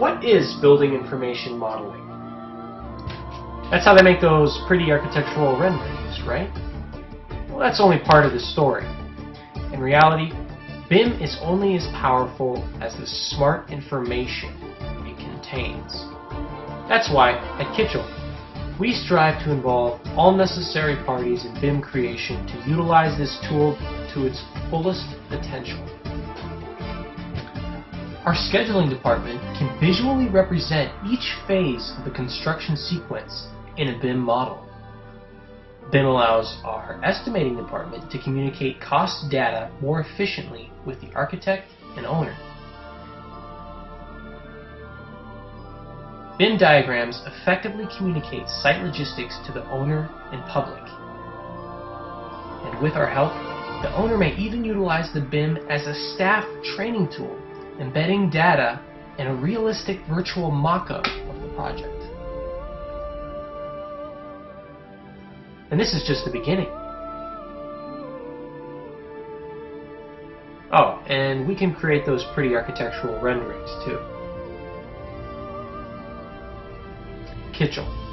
what is building information modeling? That's how they make those pretty architectural renderings, right? Well, that's only part of the story. In reality, BIM is only as powerful as the smart information it contains. That's why, at Kitchell, we strive to involve all necessary parties in BIM creation to utilize this tool to its fullest potential. Our scheduling department can visually represent each phase of the construction sequence in a BIM model. BIM allows our estimating department to communicate cost data more efficiently with the architect and owner. BIM diagrams effectively communicate site logistics to the owner and public. And with our help, the owner may even utilize the BIM as a staff training tool embedding data in a realistic virtual mock-up of the project. And this is just the beginning. Oh, and we can create those pretty architectural renderings too. Kitchell.